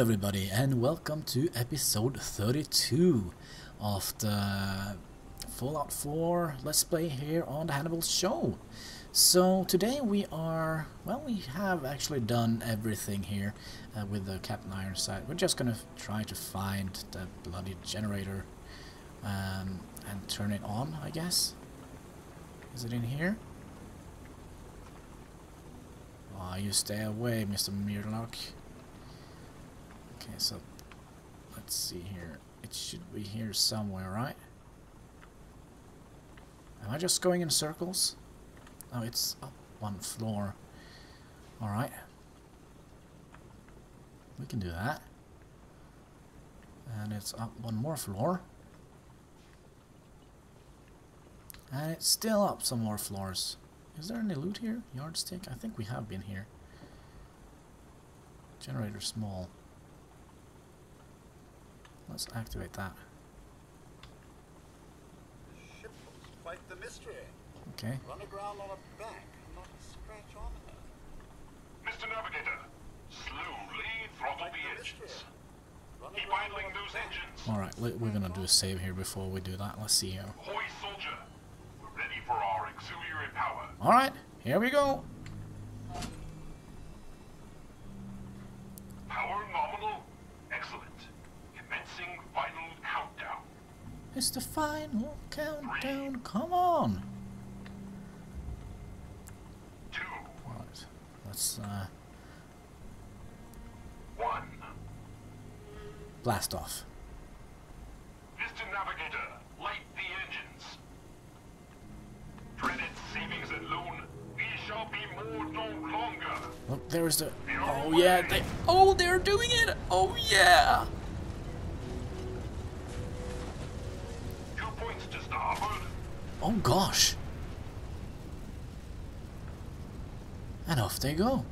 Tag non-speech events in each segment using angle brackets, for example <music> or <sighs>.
everybody and welcome to episode 32 of the Fallout 4 Let's Play here on the Hanniball Show. So today we are, well we have actually done everything here uh, with the Captain Ironside. We're just gonna try to find the bloody generator um, and turn it on I guess. Is it in here? Ah, you stay away Mr. Murloc. Okay, so let's see here. It should be here somewhere, right? Am I just going in circles? Oh, it's up one floor. Alright. We can do that. And it's up one more floor. And it's still up some more floors. Is there any loot here? Yardstick? I think we have been here. Generator small. Let's activate that. Ship was quite the mystery. Okay. Run aground on a back, not a scratch on her. Mr. Navigator, slowly throttle Quite the the engines. Run Keep idling those back. engines. Alright, we're gonna do a save here before we do that. Let's see here. Hoy soldier, we're ready for our auxiliary power. Alright, here we go. Power nominal. Excellent. Commencing final countdown. It's the final countdown. Come on. Two, Alright, let's uh, one. blast off. Mr. Navigator, light the engines. Dreaded savings and loan, we shall be moored no longer. Look, there's the. Oh yeah, they. Oh, they're doing it. Oh yeah. Oh gosh. And off they go.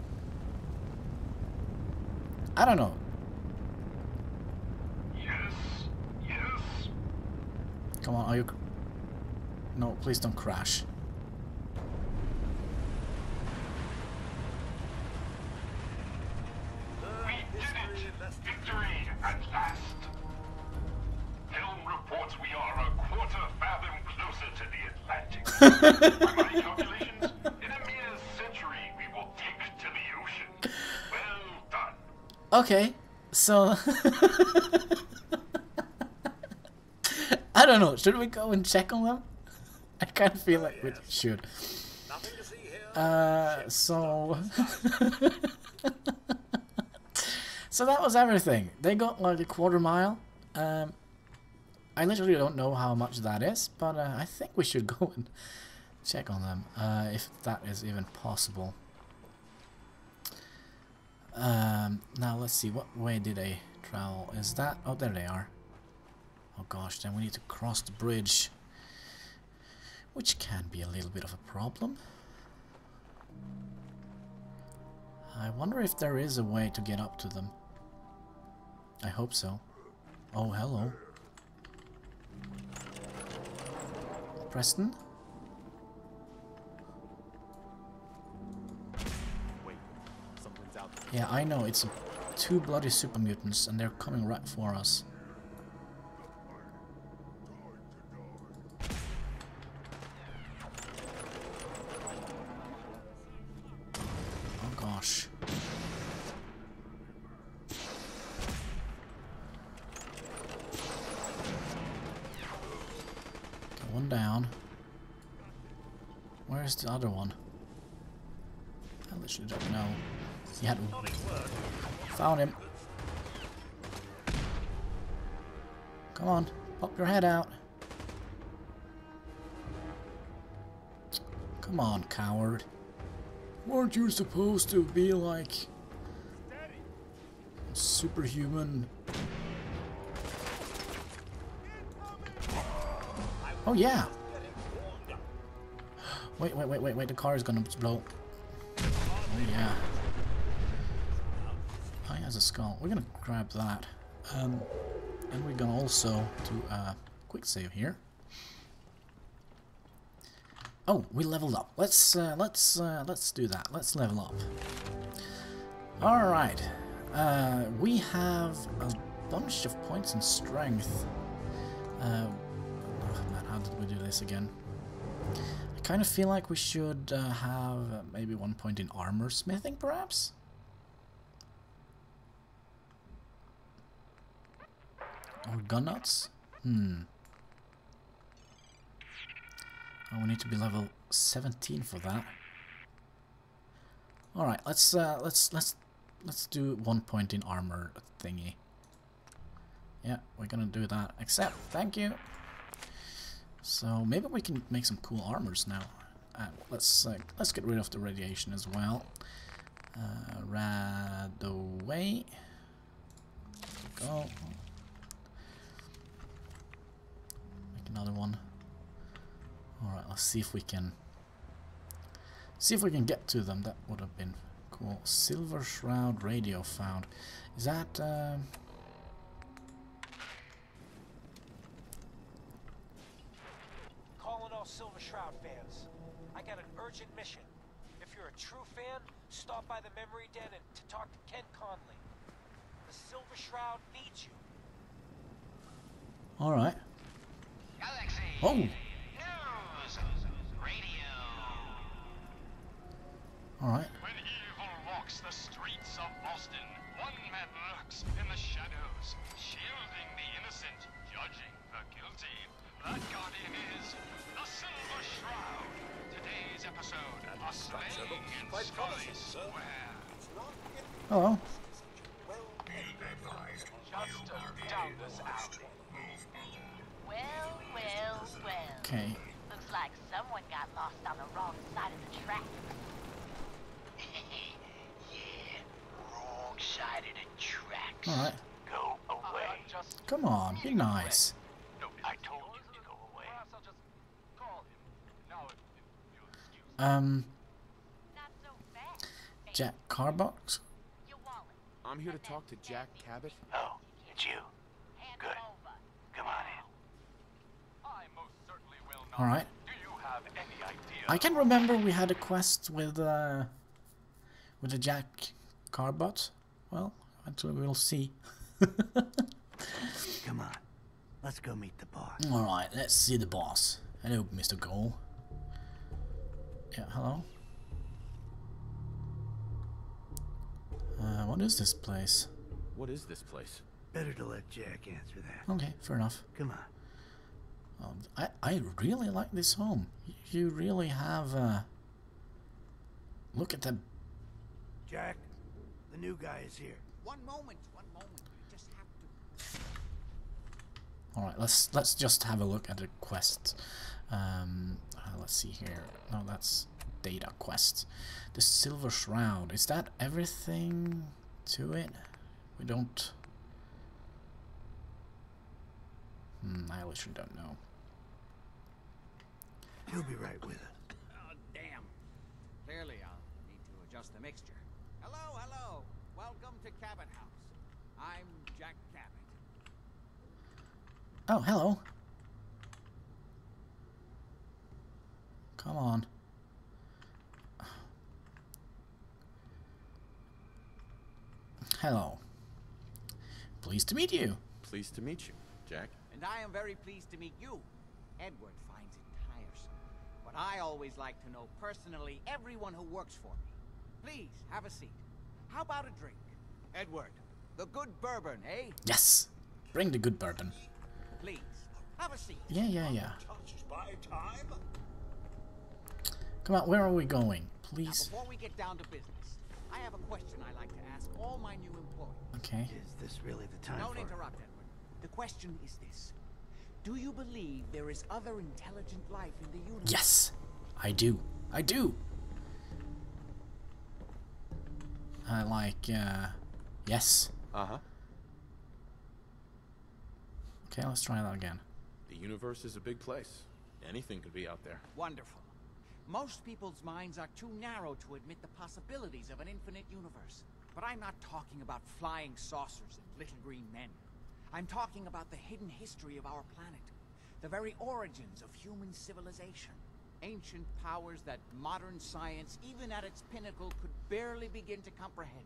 I don't know. Yes, yes. Come on, are you? No, please don't crash. <laughs> Okay, so <laughs> I don't know. Should we go and check on them? I kind of feel like we should. Uh, so <laughs> so that was everything. They got like a quarter mile. Um, I literally don't know how much that is, but uh, I think we should go and check on them uh, if that is even possible. Um, now let's see, what way did they travel? Is that... Oh, there they are. Oh gosh, then we need to cross the bridge. Which can be a little bit of a problem. I wonder if there is a way to get up to them. I hope so. Oh, hello. Preston? Yeah, I know. It's two bloody super mutants, and they're coming right for us. Come on, pop your head out. Come on, coward. Weren't you supposed to be like superhuman? Oh yeah. Wait, wait, wait, wait, wait. The car is gonna blow. Oh yeah. He has a skull. We're gonna grab that. Um, and we're gonna also do a quick save here. Oh, we leveled up. Let's uh, let's uh, let's do that. Let's level up. All right. Uh, we have a bunch of points in strength. Uh, oh man, how did we do this again? I kind of feel like we should uh, have uh, maybe one point in armor smithing, perhaps? Or gun nuts? Hmm. Oh, we need to be level 17 for that. All right, let's uh, let's let's let's do one point in armor thingy. Yeah, we're gonna do that. Accept. Thank you. So maybe we can make some cool armors now. Uh, let's uh, let's get rid of the radiation as well. Uh, rad away. Go. Make another one. All right, let's see if we can see if we can get to them. That would have been cool. Silver Shroud radio found. Is that? Um, Calling all Silver Shroud fans. I got an urgent mission. If you're a true fan, stop by the Memory Den and to talk to Kent Connolly. The Silver Shroud needs you. all right. Galaxy. Tracks. All right. Go away. Come on, be nice. No, I told you to go away. perhaps I'll just call him. Now, if, if you'll excuse Um, Not so fast. Jack Carbox. I'm here to talk to Jack Cabot. Oh, it's you. Good. Come on in. I most certainly will not. All right. Do you have any idea? I can remember we had a quest with uh, with the Jack Carbot. Well, actually, we'll see. <laughs> Come on. Let's go meet the boss. All right, let's see the boss. Hello, Mr. Goal. Yeah, hello. Uh, what is this place? What is this place? Better to let Jack answer that. Okay, fair enough. Come on. Um, I I really like this home. You really have. Uh, look at the. Jack, the new guy is here. One moment, one moment. You just have to. All right, let's let's just have a look at the quest. Um, uh, let's see here. No, that's data quest. The silver shroud. Is that everything to it? We don't. Hmm, I literally don't know. He'll be right with us. Oh, damn. Clearly, I'll need to adjust the mixture. Hello, hello. Welcome to Cabot House. I'm Jack Cabot. Oh, hello. Come on. Hello. Pleased to meet you. Pleased to meet you, Jack. And I am very pleased to meet you. Edward finds it tiresome. But I always like to know personally everyone who works for me. Please, have a seat. How about a drink? Edward, the good bourbon, eh? Yes. Bring the good bourbon. Please, have a seat. Yeah, yeah, yeah. touched by time. Come on, where are we going? Now, Please. before we get down to business, I have a question I like to ask all my new employees. Okay. Is this really the time Don't for it? interrupt, Edward. The question is this. Do you believe there is other intelligent life in the universe? Yes. I do. I do. I like, uh, yes. Uh huh. Okay, let's try that again. The universe is a big place. Anything could be out there. Wonderful. Most people's minds are too narrow to admit the possibilities of an infinite universe. But I'm not talking about flying saucers and little green men. I'm talking about the hidden history of our planet. The very origins of human civilization. Ancient powers that modern science, even at its pinnacle, could barely begin to comprehend.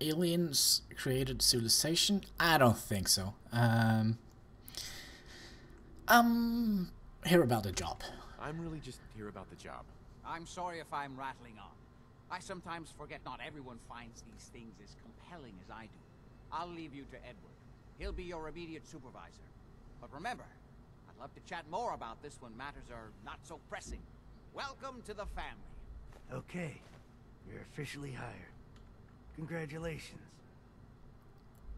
Aliens created civilization? I don't think so. Um, um, hear about the job. I'm really just here about the job. I'm sorry if I'm rattling on. I sometimes forget not everyone finds these things as compelling as I do. I'll leave you to Edward. He'll be your immediate supervisor. But remember, I'd love to chat more about this when matters are not so pressing. Welcome to the family. Okay, you're officially hired. Congratulations.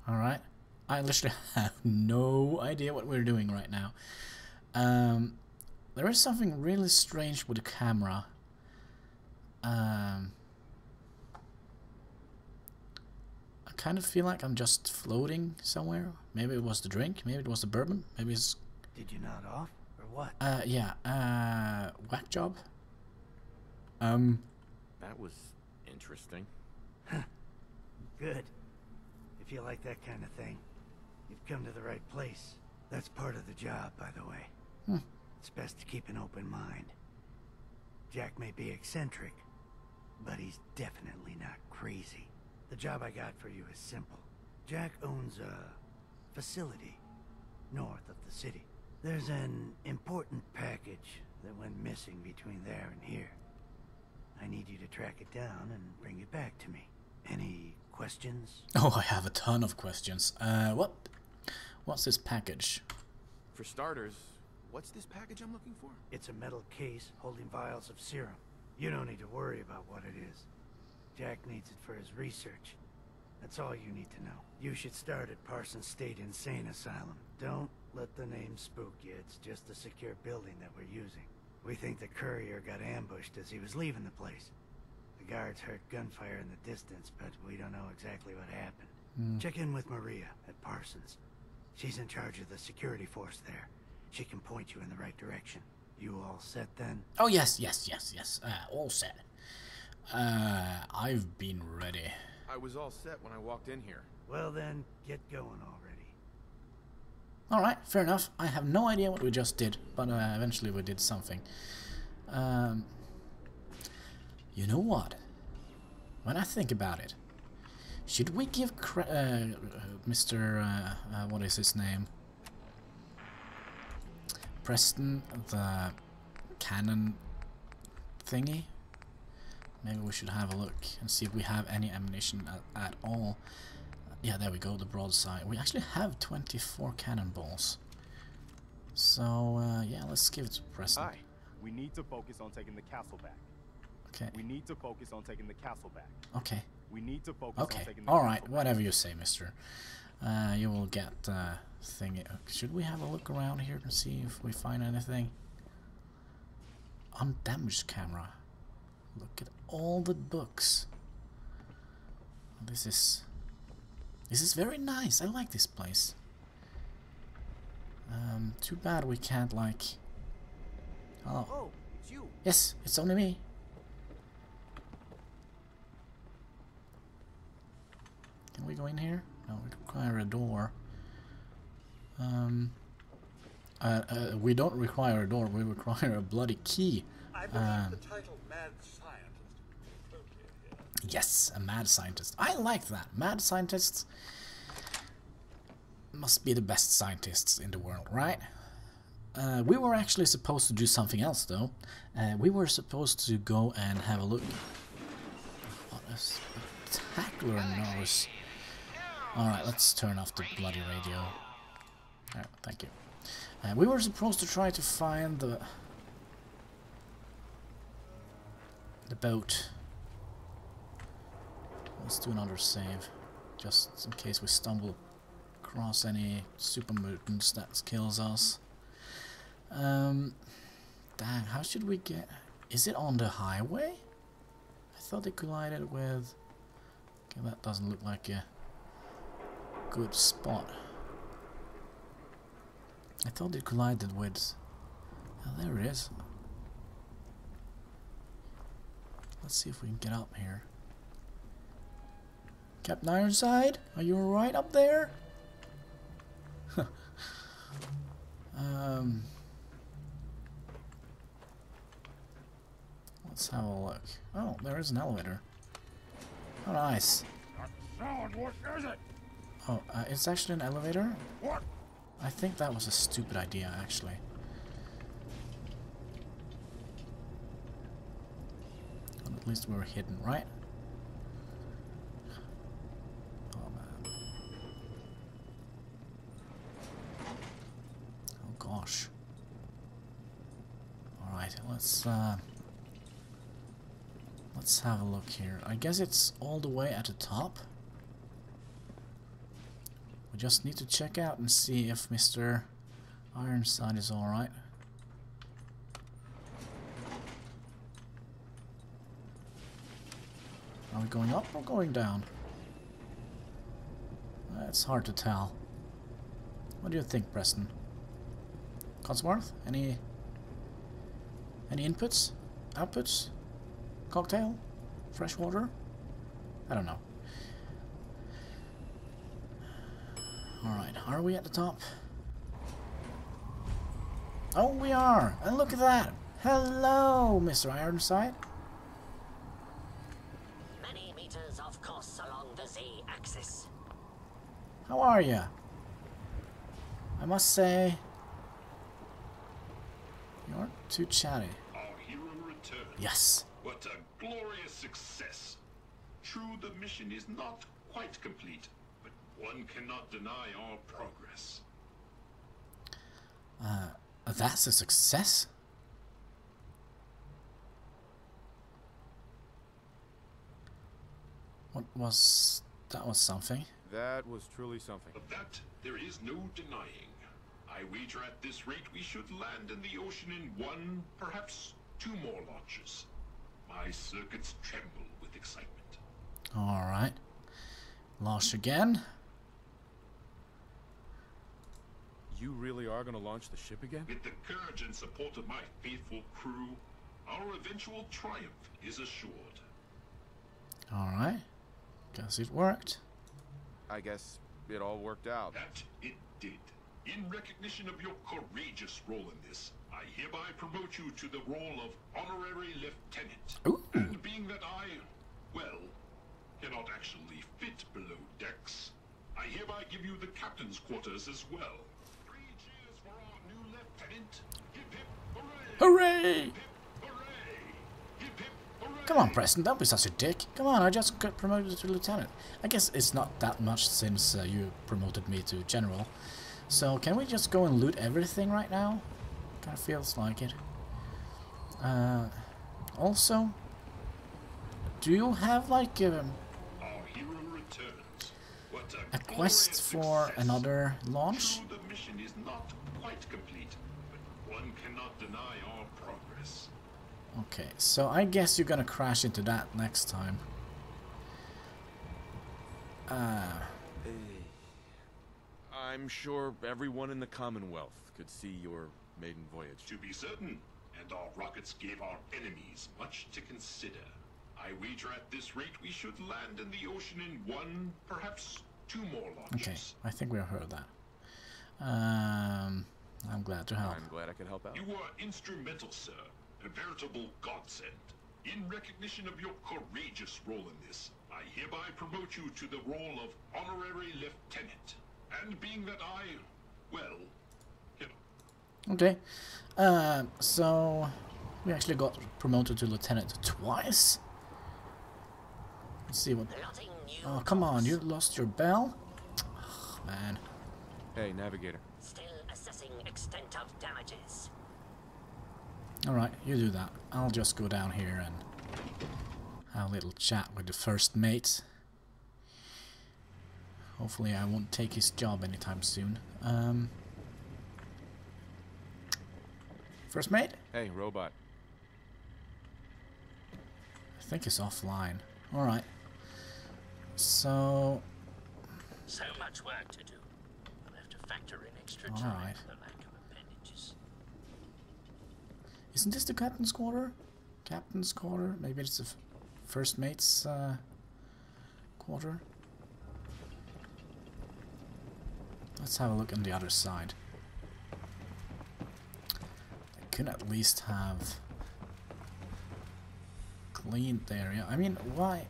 Alright. I literally <laughs> have no idea what we're doing right now. Um, there is something really strange with the camera. Um, I kind of feel like I'm just floating somewhere. Maybe it was the drink, maybe it was the bourbon, maybe it's... Did you nod off, or what? Uh, yeah, uh, whack job? Um, That was interesting. Good. If you like that kind of thing, you've come to the right place. That's part of the job, by the way. Hmm. It's best to keep an open mind. Jack may be eccentric, but he's definitely not crazy. The job I got for you is simple. Jack owns a facility north of the city. There's an important package that went missing between there and here. I need you to track it down and bring it back to me. Any questions? oh, I have a ton of questions. Uh, what? What's this package? For starters, what's this package I'm looking for? It's a metal case holding vials of serum. You don't need to worry about what it is. Jack needs it for his research. That's all you need to know. You should start at Parsons State Insane Asylum. Don't let the name spook you. It's just a secure building that we're using. We think the courier got ambushed as he was leaving the place. The guards heard gunfire in the distance, but we don't know exactly what happened. Check in with Maria at Parsons. She's in charge of the security force there. She can point you in the right direction. You all set then? Oh, yes, yes, yes, yes. Uh, all set. Uh, I've been ready. I was all set when I walked in here. Well then, get going already. Alright, fair enough. I have no idea what we just did, but uh, eventually we did something. Um, you know what? When I think about it, should we give cre- uh, Mr. Uh, uh, what is his name? Preston the cannon thingy? Maybe we should have a look and see if we have any ammunition at, at all. Yeah, there we go, the broadside. We actually have 24 cannonballs. So, uh, yeah, let's give it to Preston. Hi. We need to focus on taking the castle back. Okay, We need to focus on taking the castle back. okay, We need to focus okay. on taking the Alright, castle back. whatever you say, mister. Uh, you will get, uh, thingy. Should we have a look around here to see if we find anything? Undamaged camera. Look at all the books. This is... This is very nice. I like this place. Um, too bad we can't, like... Oh, Oh, it's you. yes, it's only me. Can we go in here? No, we require a door. Um, uh, uh, we don't require a door, we require a bloody key. I Um, the title Mad Scientist is appropriate. Yes, a mad scientist. I like that. Mad scientists must be the best scientists in the world, right? Uh, we were actually supposed to do something else, though. Uh, we were supposed to go and have a look. What a spectacular noise. Alright, let's turn off the bloody radio. Alright, thank you. Uh, we were supposed to try to find the... the boat. Let's do another save, just in case we stumble across any super mutants that kills us. Um, dang, how should we get... Is it on the highway? I thought they collided with... Okay, that doesn't look like a good spot. I thought it collided with... Oh, there it is. Let's see if we can get up here. Captain Ironside, are you alright up there? <laughs> um, let's have a look. Oh, there is an elevator. Oh, nice. What is it? Oh, uh, it's actually an elevator? What? I think that was a stupid idea, actually. Well, at least we were hidden, right? Oh man. Oh gosh. Alright, let's uh let's have a look here. I guess it's all the way at the top. We just need to check out and see if Mr. Ironside is alright. Are we going up or going down? It's hard to tell. What do you think, Preston? Codsworth? Any any inputs? Outputs? Cocktail? Fresh water? I don't know. Alright, are we at the top? Oh, we are! And look at that! Hello, Mr. Ironside. Many meters of course along the Z-axis. How are you? I must say, you aren't too chatty. Our hero returns. Yes. What a glorious success. True, the mission is not quite complete, but one cannot deny our progress. Uh, that's a success? What was... that was something. That was truly something. Of that, there is no denying. I wager at this rate we should land in the ocean in one, perhaps two more launches. My circuits tremble with excitement. Alright. Launch again. You really are gonna launch the ship again? With the courage and support of my faithful crew, our eventual triumph is assured. Alright. Guess it worked. I guess it all worked out. That it did. In recognition of your courageous role in this, I hereby promote you to the role of honorary lieutenant. Ooh. And being that I, well, cannot actually fit below decks, I hereby give you the captain's quarters as well. Three cheers for our new lieutenant. Hip hip hooray! Come on, Preston, don't be such a dick. Come on, I just got promoted to lieutenant. I guess it's not that much since uh, you promoted me to general. So can we just go and loot everything right now? Kind of feels like it. Uh, also, do you have like um, returns. What a quest for another launch? True, the mission is not quite complete, but one cannot deny our progress. Okay, so I guess you're gonna crash into that next time. Uh, I'm sure everyone in the Commonwealth could see your maiden voyage. To be certain, and our rockets gave our enemies much to consider. I wager at this rate we should land in the ocean in one, perhaps two more launches. okay, I think we heard that. Um, I'm glad to help. I'm glad I could help out. You were instrumental, sir. A veritable godsend. In recognition of your courageous role in this, I hereby promote you to the role of honorary lieutenant. And being that I, well, you know, Okay, uh, so we actually got promoted to lieutenant twice. Let's see what. Oh, come on, you lost your bell? Oh, man. Hey, Navigator. Still assessing extent of damages. Alright, you do that. I'll just go down here and have a little chat with the first mate. Hopefully I won't take his job anytime soon. Um, first mate? Hey, robot. I think he's offline. Alright. So, So much work to do. I'll have to factor in extra time right. for the lack of appendages. Isn't this the captain's quarter? Captain's quarter? Maybe it's the first mate's uh, quarter? Let's have a look on the other side. They could at least have cleaned the area. I mean, why?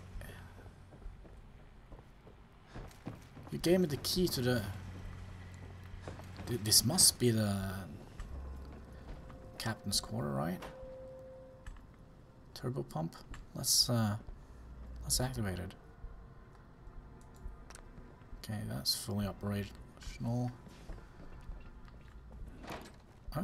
You gave me the key to the... This must be the... Captain's quarter, right? Turbo pump? Let's, uh... Let's activate it. Okay, that's fully operational. Huh?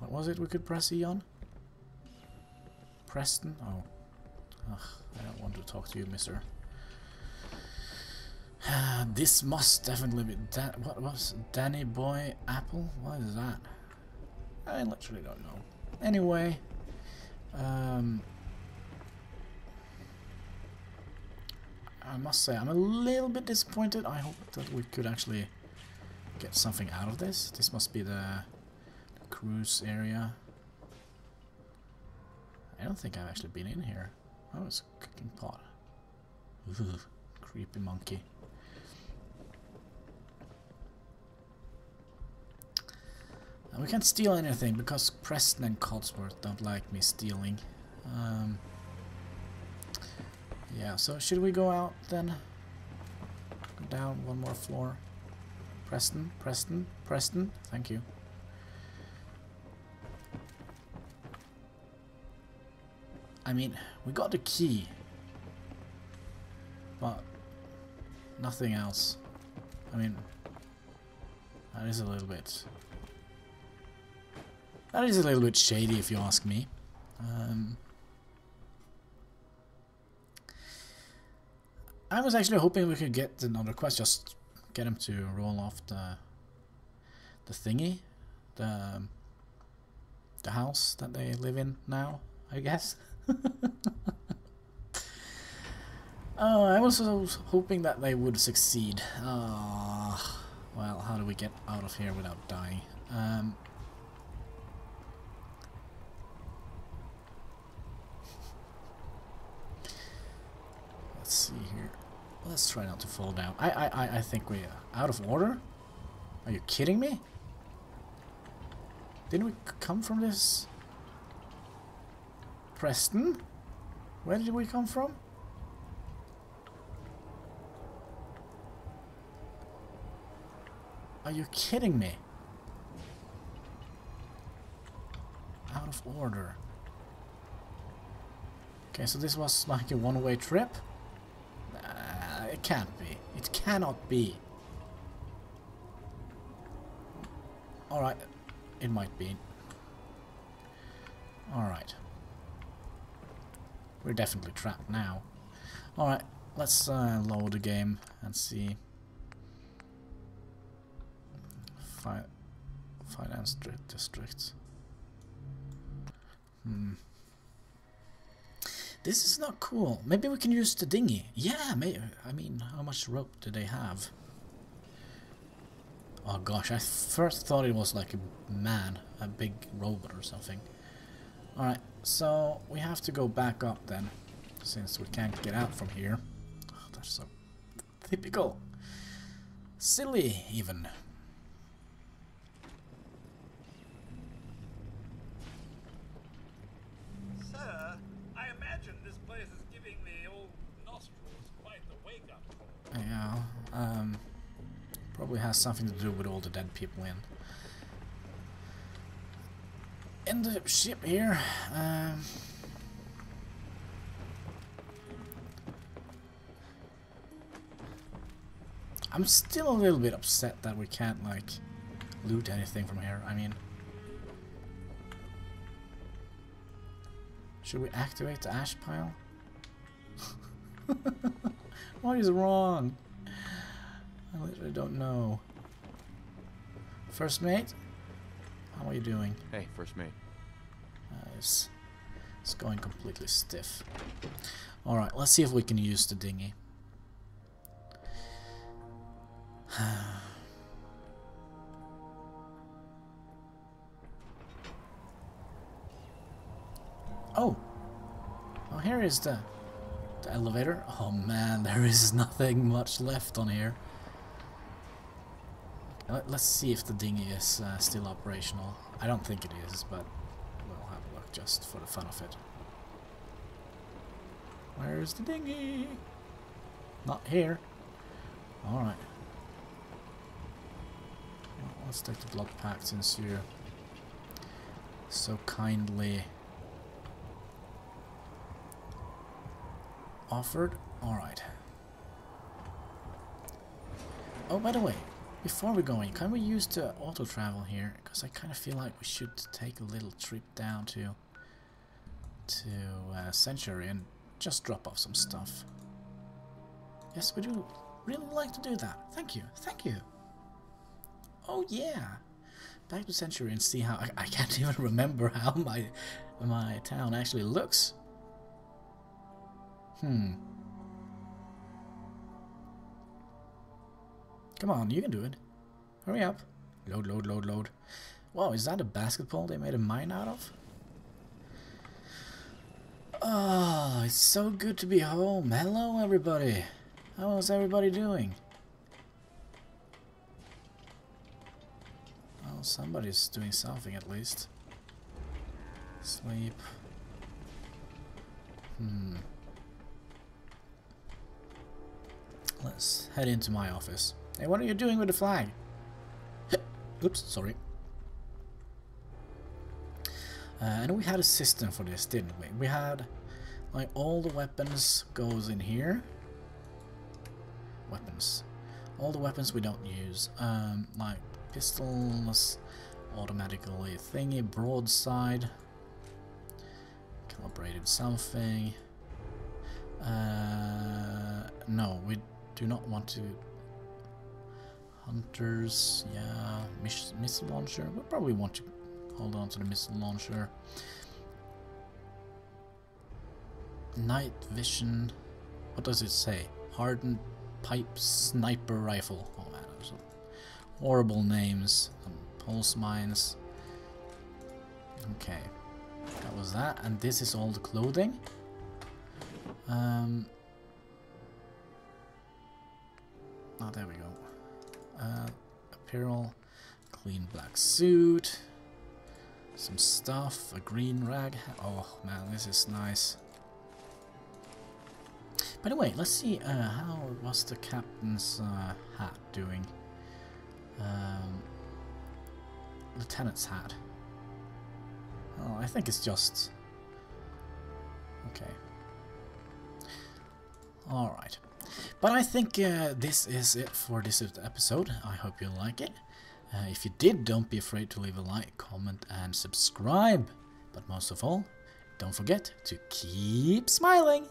What was it we could press E on? Preston? Oh. Ugh, I don't want to talk to you, mister. <sighs> this must definitely be... What was Danny Boy Apple? What is that? I literally don't know. Anyway, um, I must say I'm a little bit disappointed. I hope that we could actually get something out of this. This must be the, the cruise area. I don't think I've actually been in here. Oh, it's a cooking pot. Ooh, creepy monkey. we can't steal anything because Preston and Codsworth don't like me stealing. Um, yeah, so should we go out then? Go down one more floor. Preston, Preston, Preston, thank you. I mean, we got the key, but nothing else. I mean, that is a little bit that is a little bit shady if you ask me. Um, I was actually hoping we could get another quest, just get him to roll off the the thingy, the the house that they live in now, I guess. <laughs> <laughs> oh, I was hoping that they would succeed. Ah, well, how do we get out of here without dying? Um, Let's see here. Let's try not to fall down. I I I think we're out of order. Are you kidding me? Didn't we come from this? Preston? Where did we come from? Are you kidding me? Out of order. Okay, so this was like a one-way trip? it can't be. It cannot be. Alright, it might be. Alright. We're definitely trapped now. Alright, let's uh, load the game and see. Fi finance district. Hmm. This is not cool. Maybe we can use the dinghy. Yeah, maybe. I mean, how much rope do they have? Oh gosh, I first thought it was like a man, a big robot or something. Alright, so we have to go back up then, since we can't get out from here. Oh, that's so typical. Silly, even. Sir, I imagine this place is giving the old nostrils quite the wake-up. Yeah, um, probably has something to do with all the dead people in. In the ship here, um, I'm still a little bit upset that we can't, like, loot anything from here. I mean... Should we activate the ash pile? <laughs> What is wrong? I literally don't know. First mate? How are you doing? Hey, first mate. Uh, it's, it's going completely stiff. Alright, let's see if we can use the dinghy. <sighs> oh! Oh, here is the the elevator? Oh man, there is <laughs> nothing much left on here. Let's see if the dinghy is uh, still operational. I don't think it is, but we'll have a look just for the fun of it. Where's the dinghy? Not here. Alright. Well, let's take the blood pack since you're so kindly offered. Alright. Oh, by the way, before we go in, can we use the auto travel here? Because I kind of feel like we should take a little trip down to to uh, Sanctuary and just drop off some stuff. Yes, we do really like to do that. Thank you, thank you. Oh yeah, back to Sanctuary and see how I, I can't <laughs> even remember how my my town actually looks. Hmm. Come on, you can do it. Hurry up. Load, load, load, load. Wow, is that a basketball they made a mine out of? Oh, it's so good to be home. Hello, everybody. How is everybody doing? Well, somebody's doing something at least. Sleep. Hmm. Let's head into my office. Hey, what are you doing with the flag? <coughs> Oops, sorry. Uh, and we had a system for this, didn't we? We had like all the weapons goes in here. Weapons. All the weapons we don't use. Um, like pistols, automatically thingy, broadside, calibrated something. Uh, no, we do not want to. Hunters, yeah, miss, missile launcher. We'll probably want to hold on to the missile launcher. Night vision. What does it say? Hardened pipe sniper rifle. Oh man, those are horrible names. Um, pulse mines. Okay, that was that, and this is all the clothing. Um. Oh, there we go. Uh, apparel, clean black suit, some stuff, a green rag. Oh man, this is nice. By the way, let's see uh, how was the captain's uh, hat doing. Um, lieutenant's hat. Oh, I think it's just okay. All right. But I think uh, this is it for this episode. I hope you like it. Uh, if you did, don't be afraid to leave a like, comment, and subscribe. But most of all, don't forget to keep smiling.